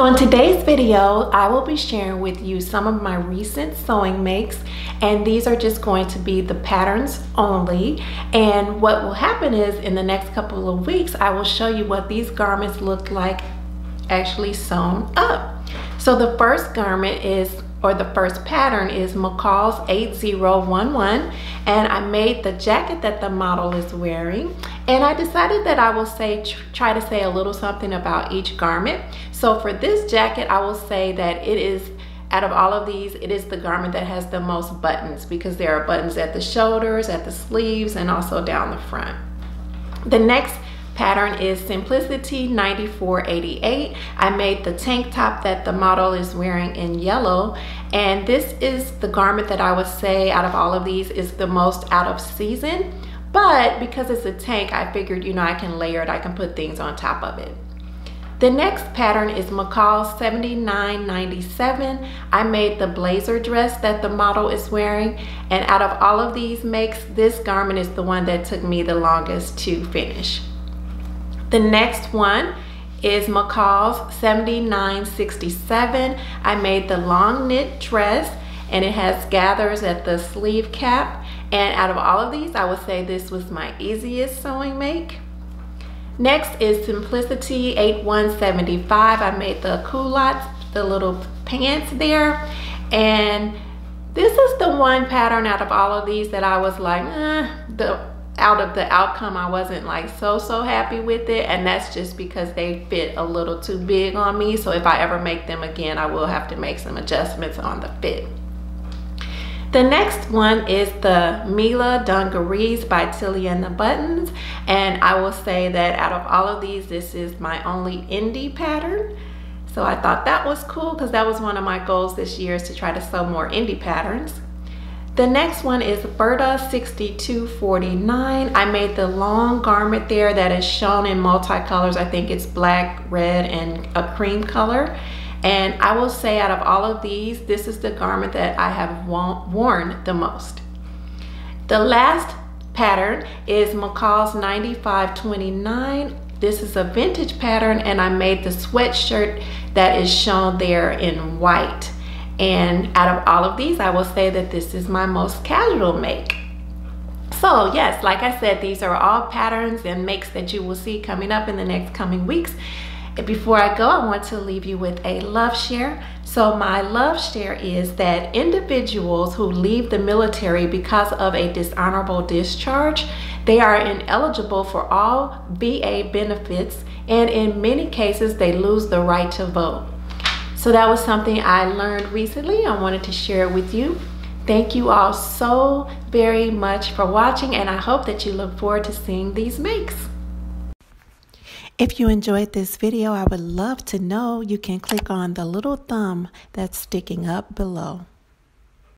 So in today's video, I will be sharing with you some of my recent sewing makes and these are just going to be the patterns only. And what will happen is in the next couple of weeks, I will show you what these garments look like actually sewn up. So the first garment is or the first pattern is McCall's 8011 and I made the jacket that the model is wearing and I decided that I will say try to say a little something about each garment. So for this jacket I will say that it is out of all of these it is the garment that has the most buttons because there are buttons at the shoulders, at the sleeves and also down the front. The next pattern is Simplicity 9488. I made the tank top that the model is wearing in yellow and this is the garment that I would say out of all of these is the most out of season but because it's a tank I figured you know I can layer it I can put things on top of it. The next pattern is McCall 7997. I made the blazer dress that the model is wearing and out of all of these makes this garment is the one that took me the longest to finish. The next one is McCall's 7967. I made the long knit dress and it has gathers at the sleeve cap. And out of all of these, I would say this was my easiest sewing make. Next is Simplicity 8175. I made the culottes, the little pants there. And this is the one pattern out of all of these that I was like, eh, the out of the outcome I wasn't like so so happy with it and that's just because they fit a little too big on me so if I ever make them again I will have to make some adjustments on the fit. The next one is the Mila Dungarees by Tilly and the Buttons and I will say that out of all of these this is my only indie pattern so I thought that was cool because that was one of my goals this year is to try to sew more indie patterns. The next one is Burda 6249. I made the long garment there that is shown in multicolors. I think it's black, red, and a cream color. And I will say out of all of these, this is the garment that I have worn the most. The last pattern is McCall's 9529. This is a vintage pattern and I made the sweatshirt that is shown there in white. And out of all of these, I will say that this is my most casual make. So yes, like I said, these are all patterns and makes that you will see coming up in the next coming weeks. And before I go, I want to leave you with a love share. So my love share is that individuals who leave the military because of a dishonorable discharge, they are ineligible for all VA benefits and in many cases they lose the right to vote. So that was something I learned recently. I wanted to share it with you. Thank you all so very much for watching and I hope that you look forward to seeing these makes. If you enjoyed this video, I would love to know. You can click on the little thumb that's sticking up below.